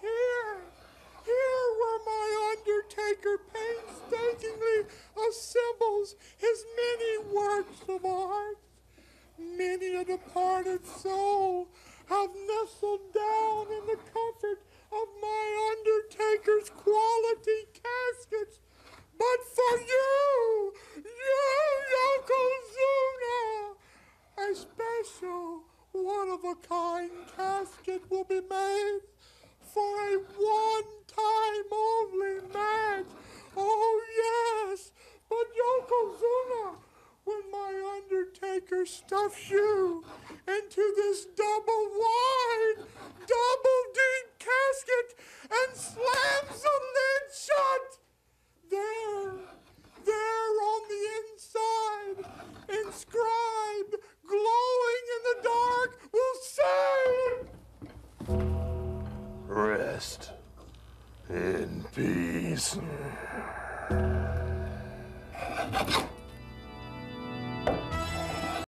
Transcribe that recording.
Here, here where my undertaker painstakingly assembles his many works of art. Many a departed soul have nestled down in the comfort of my undertaker's quality caskets. But for you, you, Yokozuna, a special, one-of-a-kind casket will be made for a one-time only match. Oh, yes, but Yokozuna, when my undertaker stuffs you into this double wide, double deep casket and slams the lid shut, there, there on the inside, inscribed, glowing in the dark, will say, Rest in peace.